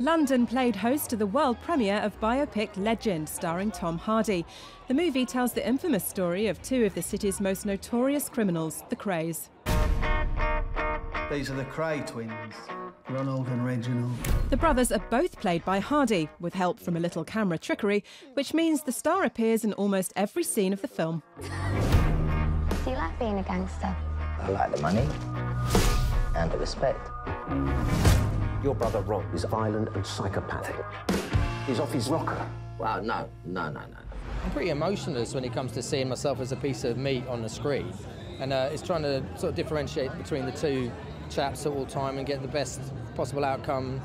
London played host to the world premiere of biopic Legend, starring Tom Hardy. The movie tells the infamous story of two of the city's most notorious criminals, the Krays. These are the Kray twins, Ronald and Reginald. The brothers are both played by Hardy, with help from a little camera trickery, which means the star appears in almost every scene of the film. Do you like being a gangster? I like the money and the respect. Your brother Ron is violent and psychopathic. He's off his rocker. Well, no, no, no, no. I'm pretty emotionless when it comes to seeing myself as a piece of meat on the screen. And uh, it's trying to sort of differentiate between the two chaps at all time and get the best possible outcome.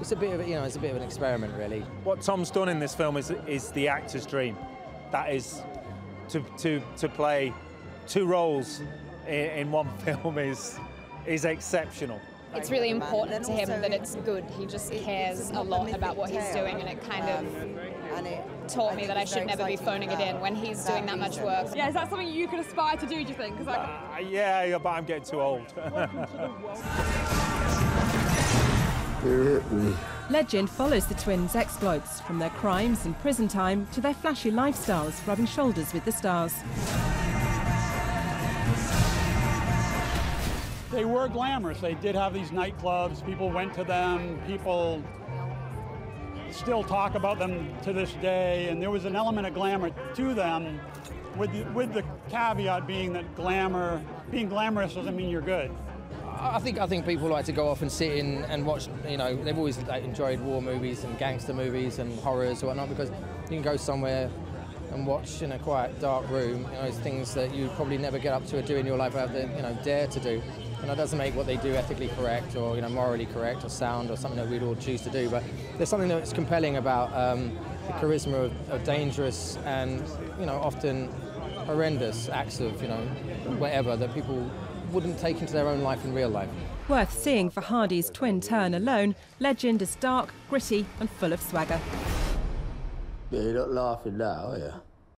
It's a bit of, you know, it's a bit of an experiment, really. What Tom's done in this film is, is the actor's dream. That is, to, to, to play two roles in, in one film is, is exceptional. It's really important to him that it's good. He just cares a lot about what he's doing, and it kind of taught me that I should never be phoning it in when he's doing that much work. Yeah, is that something you could aspire to do, do you think? Uh, yeah, yeah, but I'm getting too old. Legend follows the twins' exploits, from their crimes and prison time to their flashy lifestyles, rubbing shoulders with the stars. They were glamorous. They did have these nightclubs. People went to them. People still talk about them to this day. And there was an element of glamour to them, with the, with the caveat being that glamour, being glamorous doesn't mean you're good. I think I think people like to go off and sit in and watch. You know, they've always enjoyed war movies and gangster movies and horrors or whatnot because you can go somewhere and watch in a quiet, dark room. You know, things that you probably never get up to or do in your life, or you know, dare to do. And that doesn't make what they do ethically correct or you know morally correct or sound or something that we'd all choose to do. But there's something that's compelling about um, the charisma of, of dangerous and you know often horrendous acts of you know whatever that people wouldn't take into their own life in real life. Worth seeing for Hardy's twin turn alone, Legend is dark, gritty, and full of swagger. Yeah, you're not laughing now, are you?